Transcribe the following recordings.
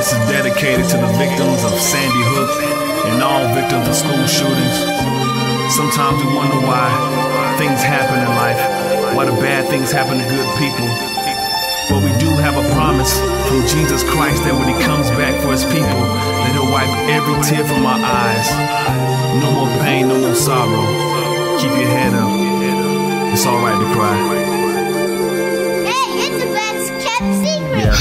This is dedicated to the victims of Sandy Hook and all victims of school shootings. Sometimes we wonder why things happen in life, why the bad things happen to good people. But we do have a promise from Jesus Christ that when He comes back for His people, that He'll wipe every tear from our eyes. No more pain, no more sorrow. Keep your head up. It's alright to cry.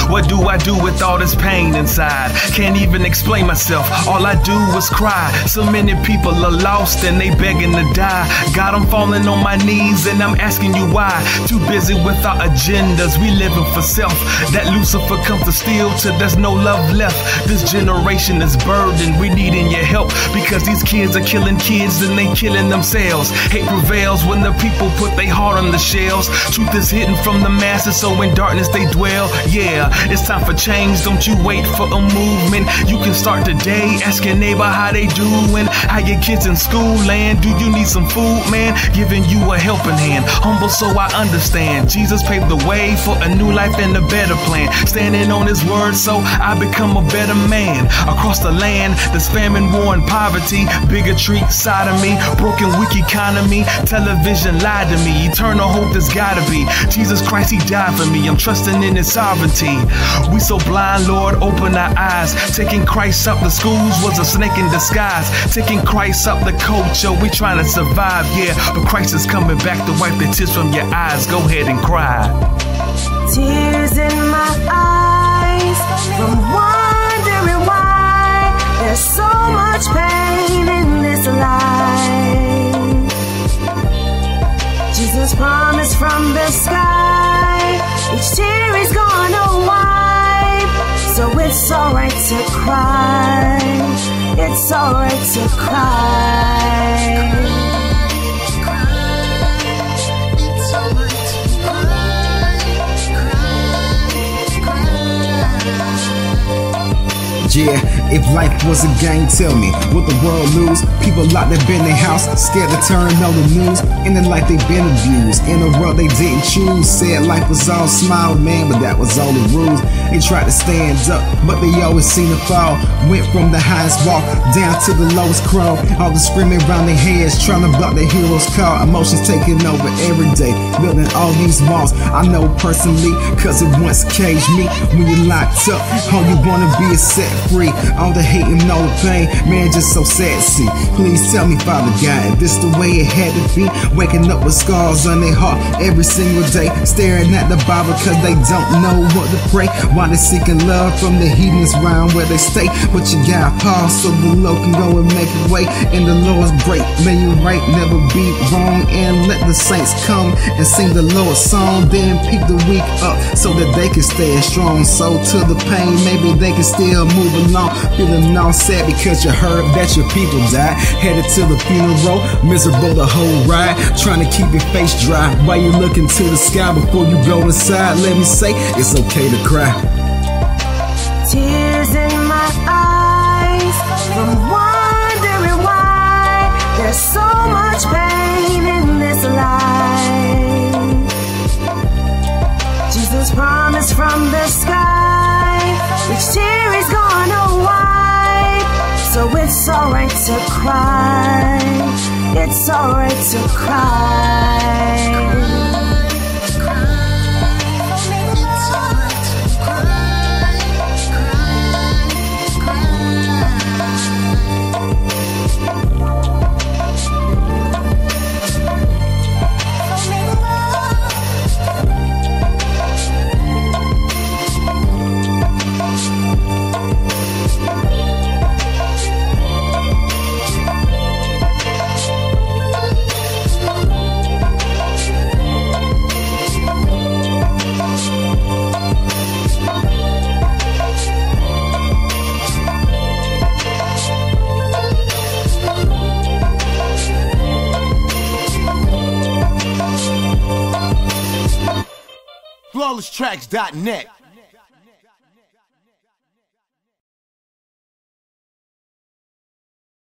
What do I do with all this pain inside? Can't even explain myself. All I do is cry. So many people are lost and they begging to die. God, I'm falling on my knees and I'm asking you why. Too busy with our agendas, we living for self. That Lucifer comes to steal till there's no love left. This generation is burdened, we needing your help because these kids are killing kids and they killing themselves. Hate prevails when the people put their heart on the shelves. Truth is hidden from the masses, so in darkness they dwell. Yeah, it's time for change, don't you wait for a movement. You can start today, ask your neighbor how they doing. How your kids in school land, do you need some food, man? Giving you a helping hand, humble so I understand. Jesus paved the way for a new life and a better plan. Standing on his word so I become a better man. Across the land, there's famine, war, and poverty, bigotry, sodomy, broken weak economy. Television lied to me, eternal hope there's gotta be. Jesus Christ, he died for me. I'm trusting in his sovereignty. We so blind, Lord, open our eyes. Taking Christ up the schools was a snake in disguise. Taking Christ up the culture, we trying to survive, yeah. But Christ is coming back to wipe the tears from your eyes. Go ahead and cry. Tears in my eyes from wondering to cry. It's alright to cry. Yeah, if life was a game, tell me, would the world lose? People locked up in their house, scared to turn on the news, and the life they've been abused. In a world they didn't choose, said life was all smile, man, but that was all the rules. They tried to stand up, but they always seem to fall. Went from the highest wall down to the lowest crawl. All the screaming around their heads, trying to block their heroes' call. Emotions taking over every day, building all these walls. I know personally, cause it once caged me. When you're locked up, all you wanna be is set free. All the hate and all the pain, man, just so sad see. Please tell me, Father God, if this the way it had to be. Waking up with scars on their heart every single day, staring at the Bible cause they don't know what to pray. Why they seeking love from the heathens round where they stay. But you got pause so the Lord can go and make a way. And the Lord's great, may you right, never be wrong. And let the saints come and sing the Lord's song. Then pick the weak up so that they can stay strong. So to the pain, maybe they can still move along. Feeling all sad because you heard that your people died. Headed to the funeral, miserable the whole ride. Trying to keep your face dry while you're looking to the sky before you go inside. Let me say, it's okay to cry. Tears in my eyes from wondering why there's so much to cry. It's alright to cry. FlawlessTracks.net.